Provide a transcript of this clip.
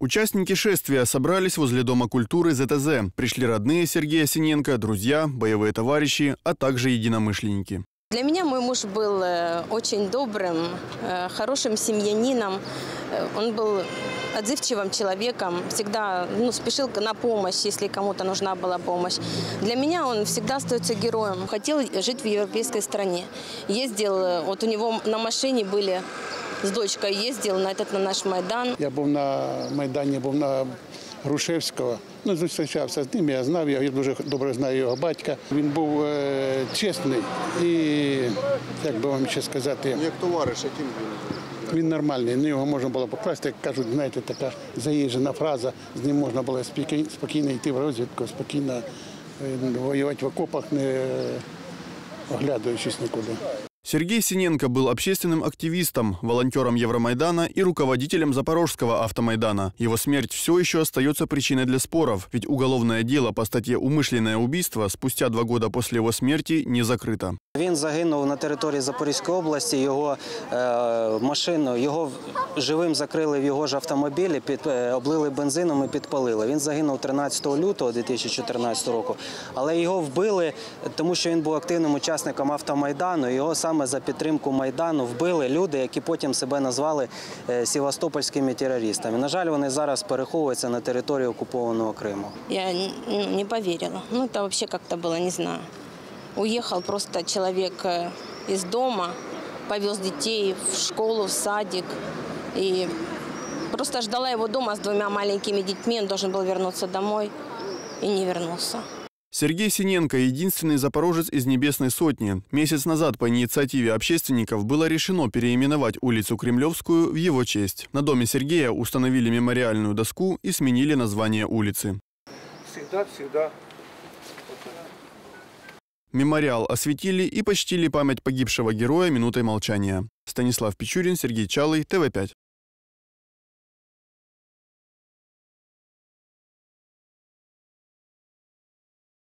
Участники шествия собрались возле Дома культуры ЗТЗ. Пришли родные Сергея Синенко, друзья, боевые товарищи, а также единомышленники. Для меня мой муж был э, очень добрым, э, хорошим семьянином. Э, Он был отзывчивым человеком, всегда ну, спешил на помощь, если кому-то нужна была помощь. Для меня он всегда остается героем. Хотел жить в европейской стране. Ездил, вот у него на машине были с дочкой ездил на этот на наш Майдан. Я був на Майдані, був на Грушевського. Ну, зустрічався з ним, я знав його, я дуже добре знаю його батька. Він був е, чесний і, як би вам ще сказати, Як товариш, яким він? він нормальний. На його можна було покласти, як кажуть, знаєте, така заїжджена фраза. З ним можна було спокій- спокійно йти в розвідку, спокійно е, воювати в окопах, не оглядаючись нікуди. Сергей Синенко был общественным активистом, волонтером Евромайдана и руководителем Запорожского автомайдана. Его смерть все еще остается причиной для споров, ведь уголовное дело по статье «Умышленное убийство» спустя два года после его смерти не закрыто. Він загинув на території Запорізької області. Його е, машину його живим закрили в його ж автомобілі, під е, облили бензином і підпалили. Він загинув 13 лютого 2014 року, але його вбили, тому що він був активним учасником автомайдану. Його саме за підтримку майдану вбили люди, які потім себе назвали е, сівастопольськими терористами. На жаль, вони зараз переховуються на території окупованого Криму. Я ну, не поверила. Ну, это вообще как-то было, не знаю. Уехал просто человек э, из дома, повез детей в школу, в садик. И просто ждала его дома с двумя маленькими детьми. Он должен был вернуться домой и не вернулся. Сергей Синенко – единственный запорожец из Небесной Сотни. Месяц назад по инициативе общественников было решено переименовать улицу Кремлевскую в его честь. На доме Сергея установили мемориальную доску и сменили название улицы. всегда, всегда Мемориал осветили и почтили память погибшего героя минутой молчания. Станислав Пичурин, Сергей Чалый, ТВ5.